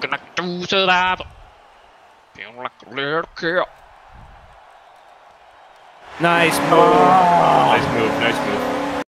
gonna do to that. Feel like a little kid. Nice move. Nice move, nice move.